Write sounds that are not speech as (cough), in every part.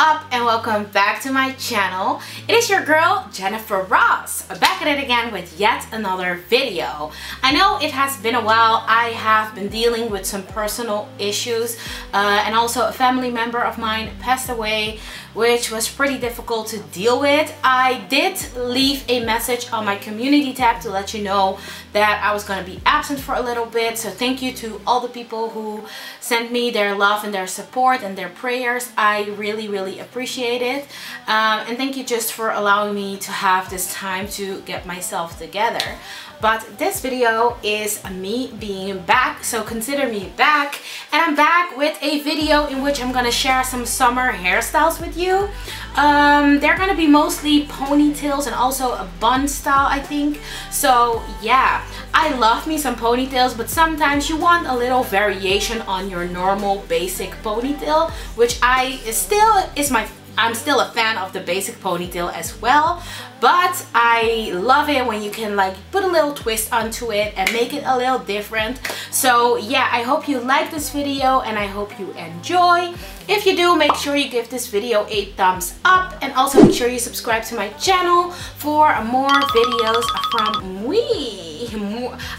up and welcome back to my channel. It is your girl Jennyfer Ross, back at it again with yet another video. I know it has been a while, I have been dealing with some personal issues uh, and also a family member of mine passed away which was pretty difficult to deal with. I did leave a message on my community tab to let you know that I was going to be absent for a little bit. So thank you to all the people who sent me their love and their support and their prayers. I really, really appreciate it. Um, and thank you just for allowing me to have this time to get myself together but this video is me being back so consider me back. And I'm back with a video in which I'm gonna share some summer hairstyles with you. Um, they're gonna be mostly ponytails and also a bun style I think. So yeah I love me some ponytails but sometimes you want a little variation on your normal basic ponytail which I still is my I'm still a fan of the basic ponytail as well but I love it when you can like put a little twist onto it and make it a little different. So yeah I hope you like this video and I hope you enjoy. If you do make sure you give this video a thumbs up and also make sure you subscribe to my channel for more videos from me.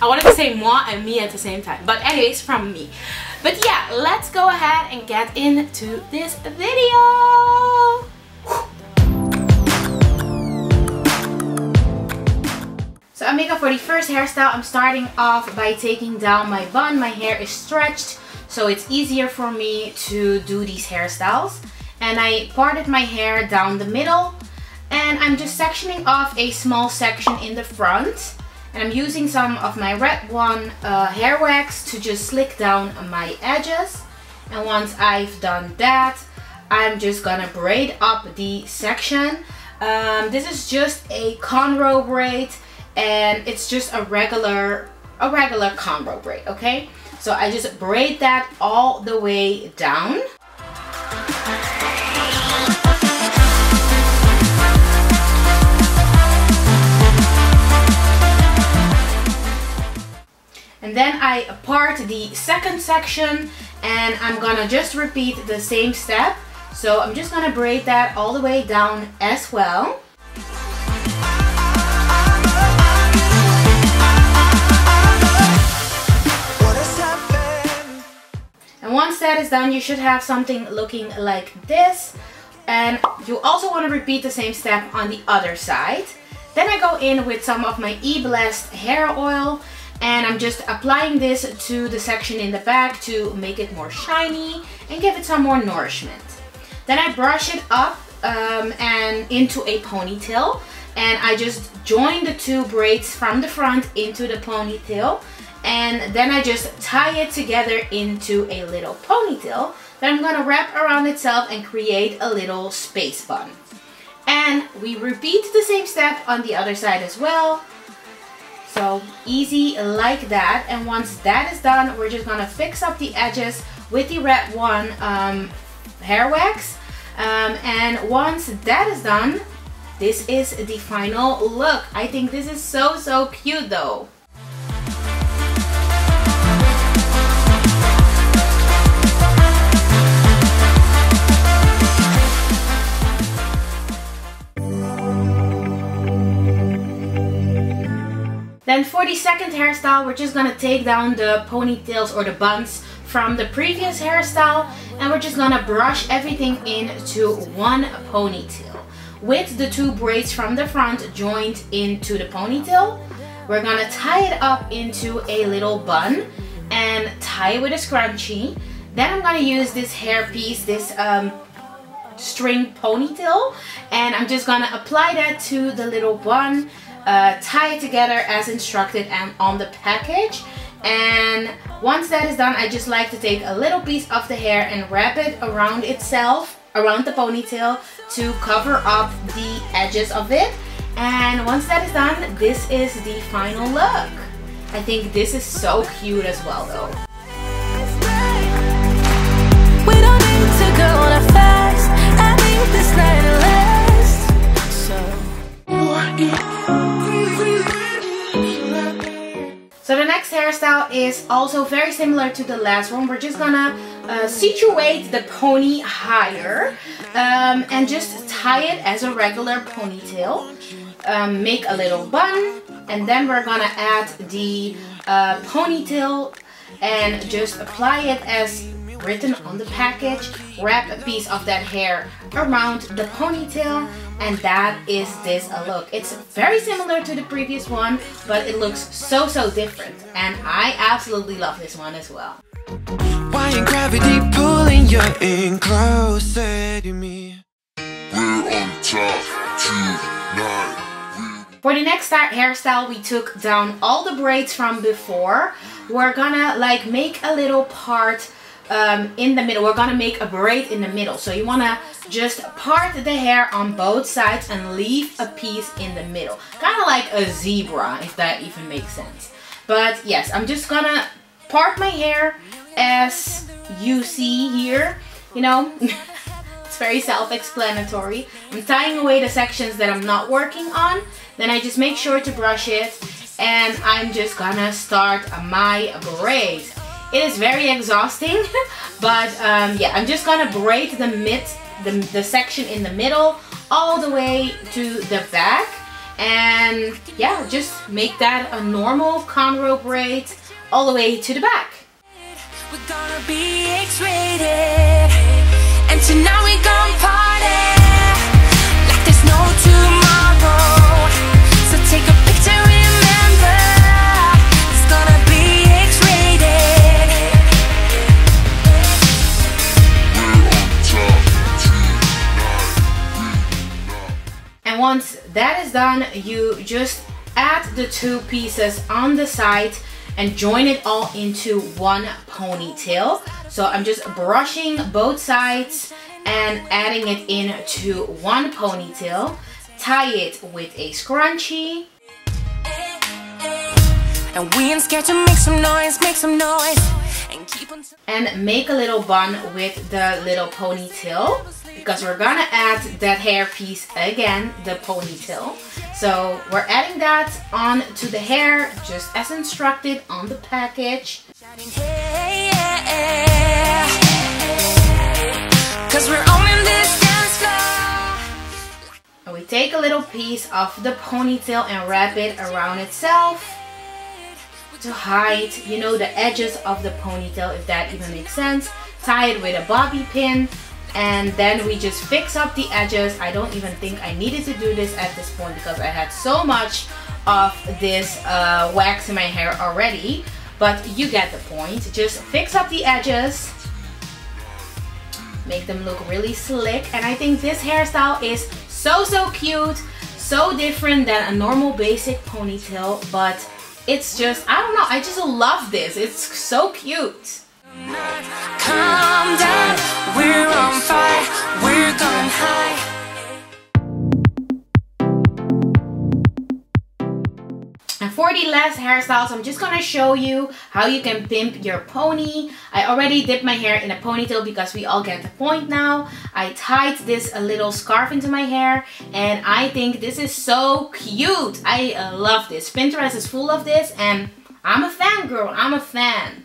I wanted to say moi and me at the same time but anyways from me but yeah, let's go ahead and get into this video. So Amiga, for the first hairstyle, I'm starting off by taking down my bun. My hair is stretched, so it's easier for me to do these hairstyles. And I parted my hair down the middle, and I'm just sectioning off a small section in the front. And I'm using some of my Red One uh, hair wax to just slick down my edges. And once I've done that, I'm just gonna braid up the section. Um, this is just a cornrow braid and it's just a regular, a regular cornrow braid, okay? So I just braid that all the way down. And then I part the second section and I'm gonna just repeat the same step. So I'm just gonna braid that all the way down as well. And once that is done, you should have something looking like this. And you also want to repeat the same step on the other side. Then I go in with some of my E-Blessed hair oil and I'm just applying this to the section in the back to make it more shiny and give it some more nourishment. Then I brush it up um, and into a ponytail and I just join the two braids from the front into the ponytail and then I just tie it together into a little ponytail that I'm gonna wrap around itself and create a little space bun. And we repeat the same step on the other side as well so easy like that. And once that is done, we're just gonna fix up the edges with the red one um, hair wax. Um, and once that is done, this is the final look. I think this is so, so cute though. Then for the second hairstyle, we're just gonna take down the ponytails or the buns from the previous hairstyle and we're just gonna brush everything into one ponytail. With the two braids from the front joined into the ponytail, we're gonna tie it up into a little bun and tie it with a scrunchie. Then I'm gonna use this hair piece, this um, string ponytail, and I'm just gonna apply that to the little bun uh, tie it together as instructed and on the package. And once that is done I just like to take a little piece of the hair and wrap it around itself around the ponytail to cover up the edges of it. And once that is done this is the final look. I think this is so cute as well though is also very similar to the last one. We're just gonna uh, situate the pony higher um, and just tie it as a regular ponytail. Um, make a little bun and then we're gonna add the uh, ponytail and just apply it as written on the package. Wrap a piece of that hair around the ponytail and that is this a look. It's very similar to the previous one, but it looks so, so different. And I absolutely love this one as well. Why in gravity pulling you in closer to me? We're on top tonight. For the next hairstyle, we took down all the braids from before. We're gonna like make a little part um, in the middle. We're gonna make a braid in the middle. So you wanna just part the hair on both sides and leave a piece in the middle. Kind of like a zebra, if that even makes sense. But yes, I'm just gonna part my hair as you see here. You know, (laughs) it's very self-explanatory. I'm tying away the sections that I'm not working on. Then I just make sure to brush it and I'm just gonna start my braid. It is very exhausting, (laughs) but um, yeah, I'm just gonna braid the mid, the, the section in the middle all the way to the back. And yeah, just make that a normal cornrow braid all the way to the back. We're gonna be X-rated And tonight we party that is done, you just add the two pieces on the side and join it all into one ponytail. So I'm just brushing both sides and adding it into one ponytail. Tie it with a scrunchie. And we ain't scared to make some noise, make some noise. And, keep on and make a little bun with the little ponytail because we're gonna add that hair piece again, the ponytail. So we're adding that on to the hair just as instructed on the package. And we take a little piece of the ponytail and wrap it around itself to hide, you know, the edges of the ponytail, if that even makes sense. Tie it with a bobby pin and then we just fix up the edges. I don't even think I needed to do this at this point because I had so much of this uh, wax in my hair already. But you get the point. Just fix up the edges. Make them look really slick. And I think this hairstyle is so so cute. So different than a normal basic ponytail. But it's just I don't know. I just love this. It's so cute. Calm Last hairstyles, I'm just gonna show you how you can pimp your pony. I already dipped my hair in a ponytail because we all get the point now. I tied this a little scarf into my hair and I think this is so cute. I love this. Pinterest is full of this and I'm a fan girl, I'm a fan.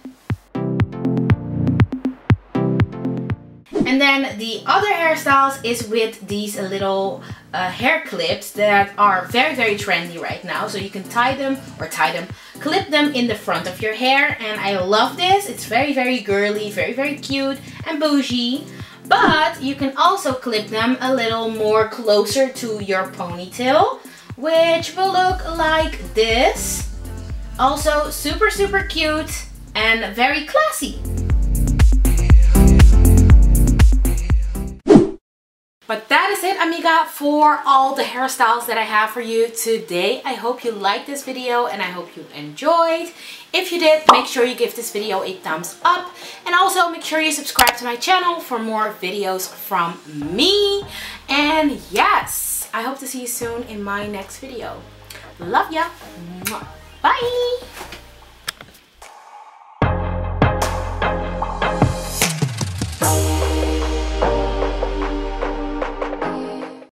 And then the other hairstyles is with these little uh, hair clips that are very, very trendy right now. So you can tie them or tie them, clip them in the front of your hair. And I love this. It's very, very girly, very, very cute and bougie. But you can also clip them a little more closer to your ponytail, which will look like this. Also super, super cute and very classy. But that is it, amiga, for all the hairstyles that I have for you today. I hope you liked this video and I hope you enjoyed. If you did, make sure you give this video a thumbs up. And also make sure you subscribe to my channel for more videos from me. And yes, I hope to see you soon in my next video. Love ya. Bye.